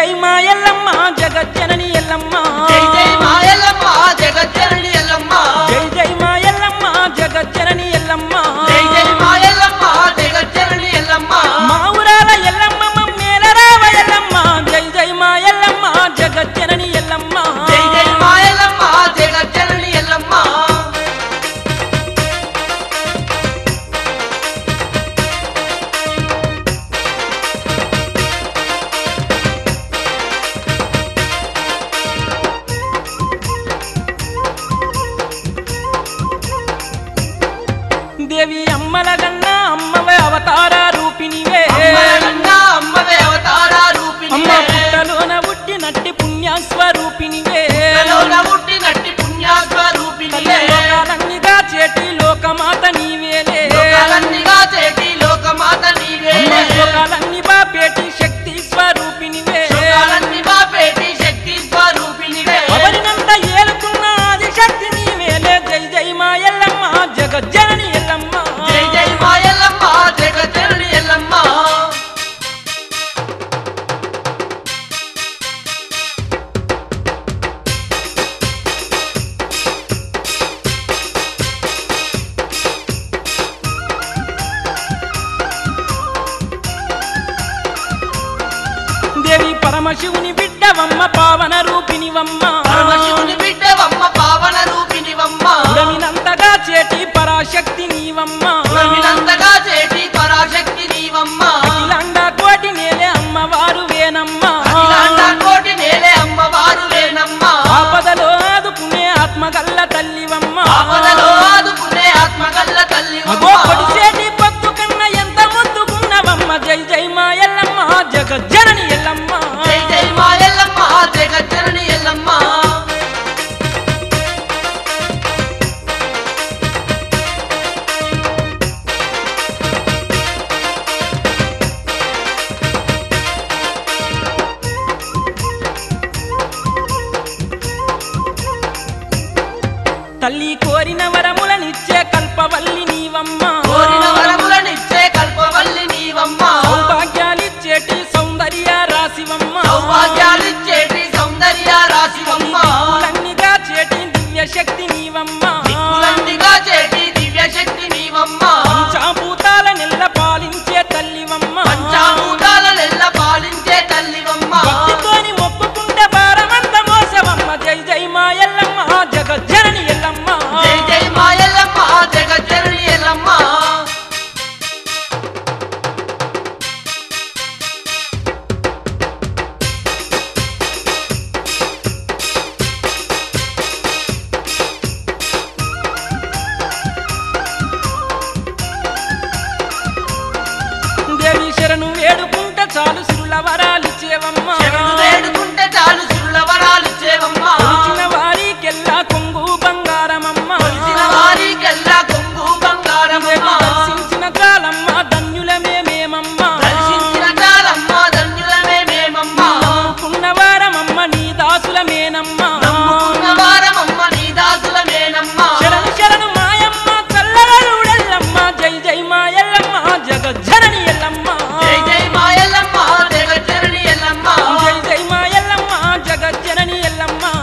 జై మా ఎల్లమ్మ జగజ్జనని ఎల్లమ్మ. జై జై మా மலர் పరమశివుని బిడ్డవమ్మ పావన రూపిణి వమ్మ పరమశివుని బిడ్డవమ్మ పావన రూపిణి వమ్మ ఉడమినంతగా చేటి పరాశక్తి నీవమ్మ. ఉడమినంతగా చేటి పరాశక్తి నీవమ్మ. అఖిలాండ కోటి నేలే అమ్మవారు వేనమ్మ. అఖిలాండ కోటి నేలే అమ్మవారు వేనమ్మ. ఆపదలో ఆదుకునే ఆత్మగల్ల తల్లివమ్మ. ఆపదలో తల్లి కోరిన వరములనిచ్చే కల్పవల్లి నీవమ్మ. కోరిన వరములనిచ్చే వరదాలు సురుల వరాలు చేవమ్మ. la mano.